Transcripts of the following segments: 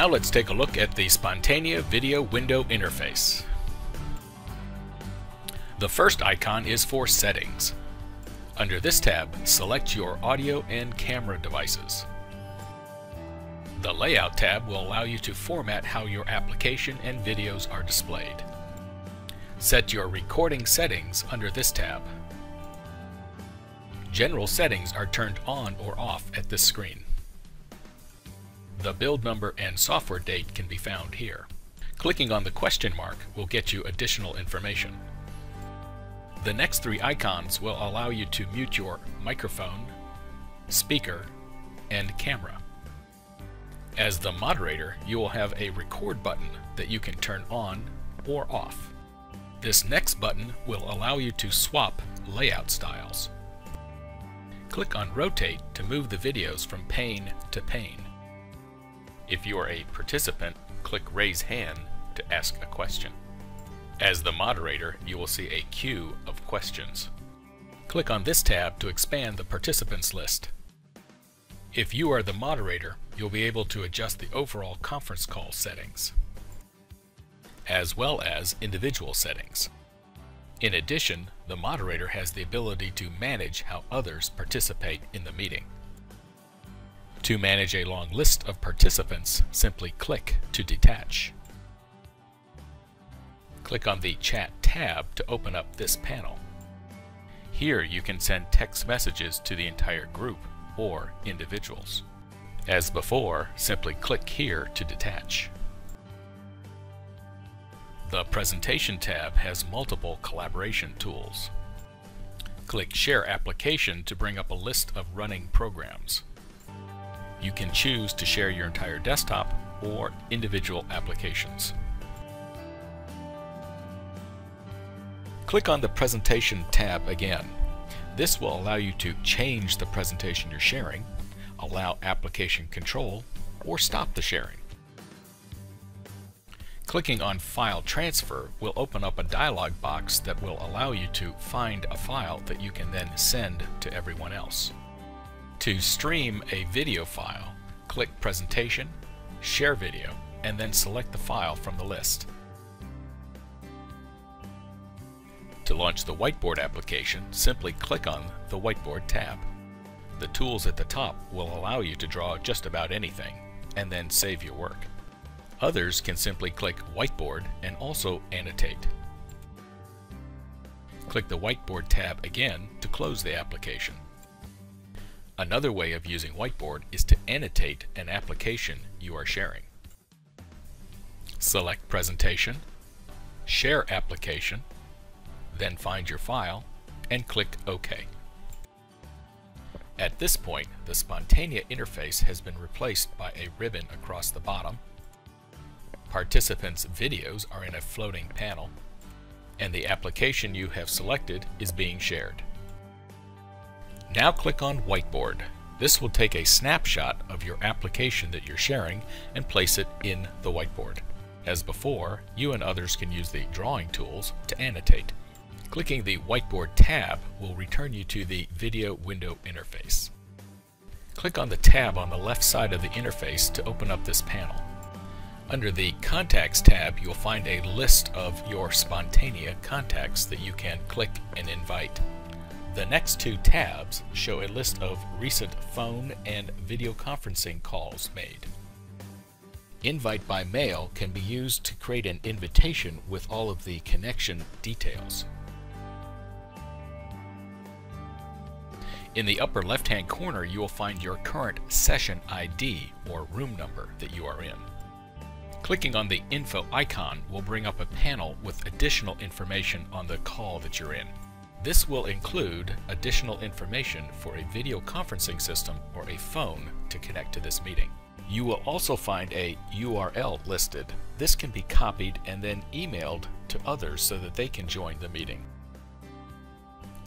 Now let's take a look at the Spontania Video Window Interface. The first icon is for Settings. Under this tab, select your audio and camera devices. The Layout tab will allow you to format how your application and videos are displayed. Set your recording settings under this tab. General settings are turned on or off at this screen. The build number and software date can be found here. Clicking on the question mark will get you additional information. The next three icons will allow you to mute your microphone, speaker, and camera. As the moderator, you will have a record button that you can turn on or off. This next button will allow you to swap layout styles. Click on Rotate to move the videos from pane to pane. If you are a participant, click Raise Hand to ask a question. As the moderator, you will see a queue of questions. Click on this tab to expand the participants list. If you are the moderator, you'll be able to adjust the overall conference call settings, as well as individual settings. In addition, the moderator has the ability to manage how others participate in the meeting. To manage a long list of participants, simply click to detach. Click on the Chat tab to open up this panel. Here you can send text messages to the entire group or individuals. As before, simply click here to detach. The Presentation tab has multiple collaboration tools. Click Share Application to bring up a list of running programs. You can choose to share your entire desktop or individual applications. Click on the Presentation tab again. This will allow you to change the presentation you're sharing, allow application control, or stop the sharing. Clicking on File Transfer will open up a dialog box that will allow you to find a file that you can then send to everyone else. To stream a video file, click Presentation, Share Video, and then select the file from the list. To launch the Whiteboard application, simply click on the Whiteboard tab. The tools at the top will allow you to draw just about anything, and then save your work. Others can simply click Whiteboard and also annotate. Click the Whiteboard tab again to close the application. Another way of using Whiteboard is to annotate an application you are sharing. Select Presentation, Share Application, then find your file, and click OK. At this point, the Spontania interface has been replaced by a ribbon across the bottom, participants' videos are in a floating panel, and the application you have selected is being shared. Now click on Whiteboard. This will take a snapshot of your application that you're sharing and place it in the whiteboard. As before, you and others can use the drawing tools to annotate. Clicking the Whiteboard tab will return you to the Video Window interface. Click on the tab on the left side of the interface to open up this panel. Under the Contacts tab, you'll find a list of your Spontania contacts that you can click and invite. The next two tabs show a list of recent phone and video conferencing calls made. Invite by mail can be used to create an invitation with all of the connection details. In the upper left-hand corner, you will find your current session ID or room number that you are in. Clicking on the info icon will bring up a panel with additional information on the call that you're in. This will include additional information for a video conferencing system or a phone to connect to this meeting. You will also find a URL listed. This can be copied and then emailed to others so that they can join the meeting.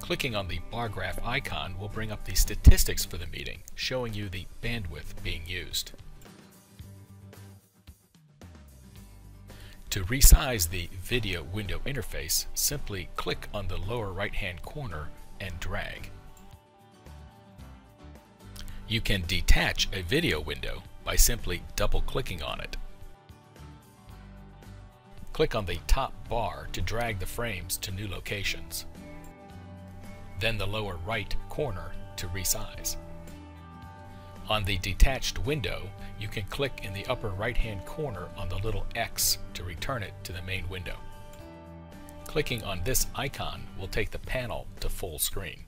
Clicking on the bar graph icon will bring up the statistics for the meeting, showing you the bandwidth being used. To resize the video window interface, simply click on the lower right hand corner and drag. You can detach a video window by simply double clicking on it. Click on the top bar to drag the frames to new locations, then the lower right corner to resize. On the detached window, you can click in the upper right hand corner on the little X to return it to the main window. Clicking on this icon will take the panel to full screen.